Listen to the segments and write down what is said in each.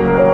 Dragon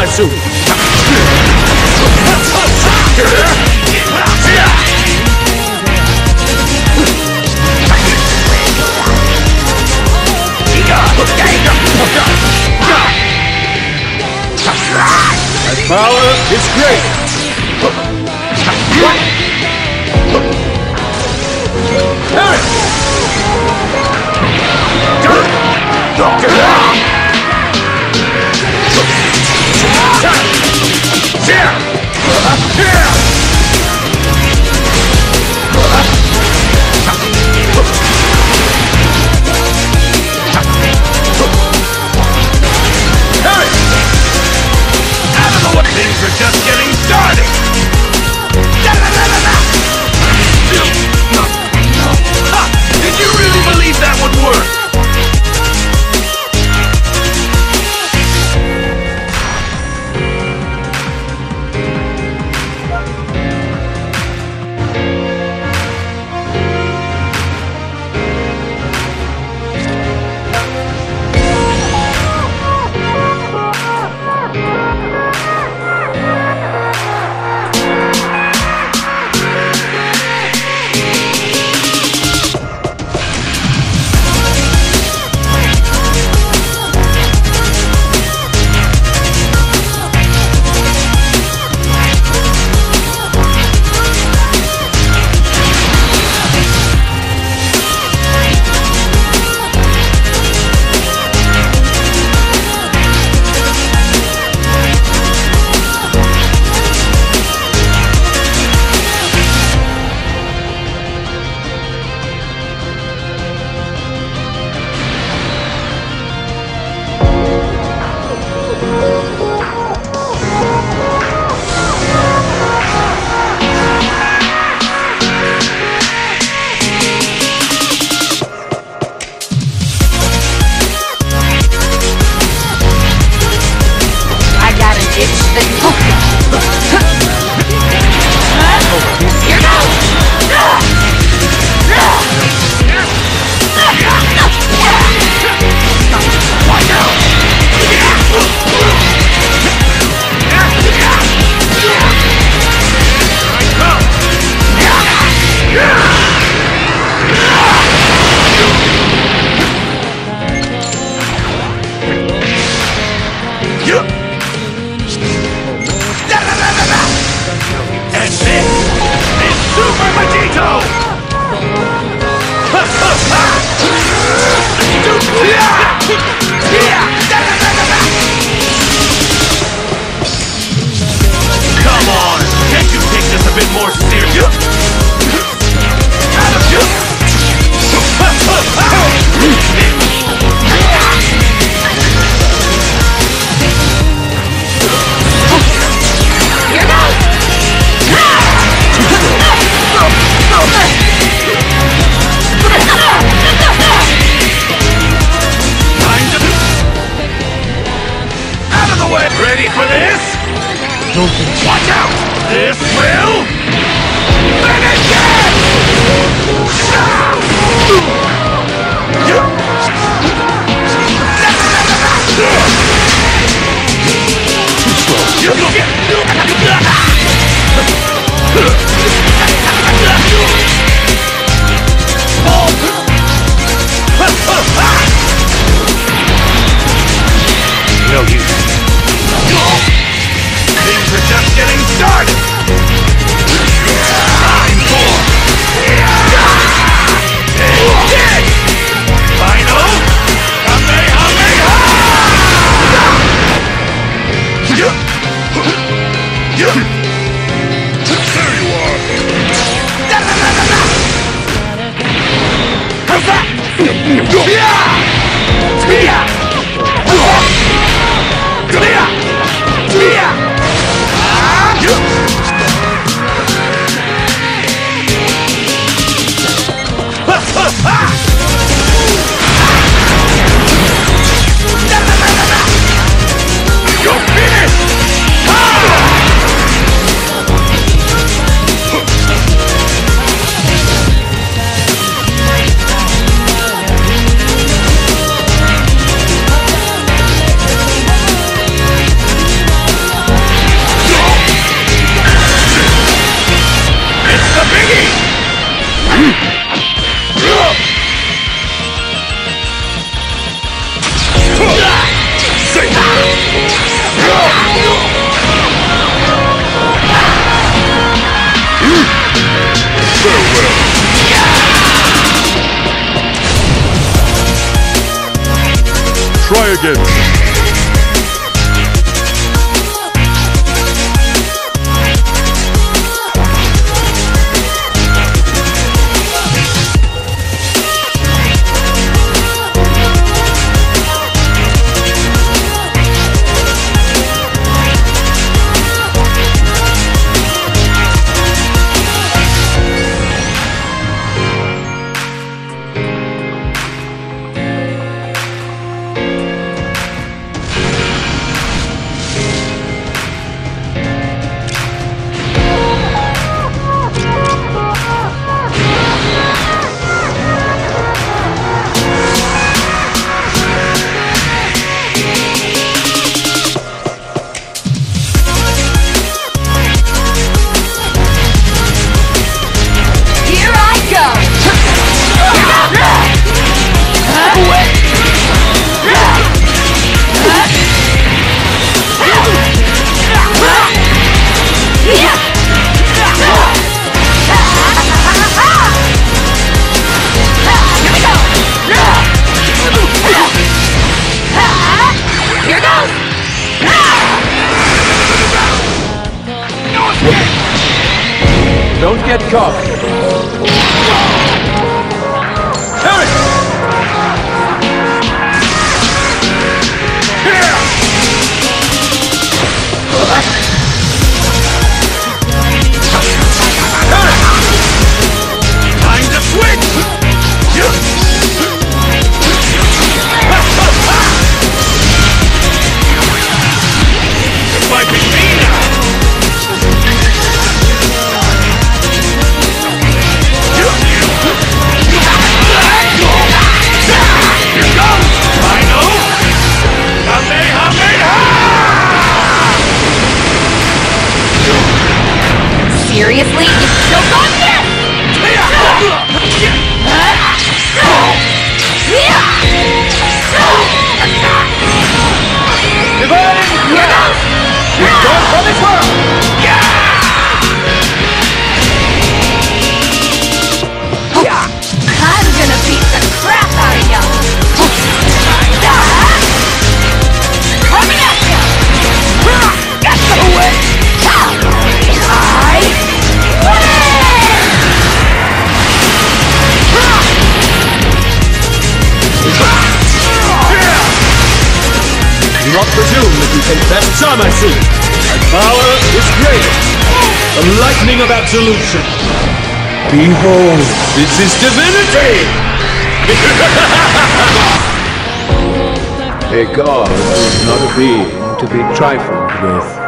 Zamasu! My power is great! シッ Try Don't Seriously? You still got this? Goes! Going for this world! Can best Zamasu. My power is great. The lightning of absolution. Behold, this is divinity! a god is not a being to be trifled with.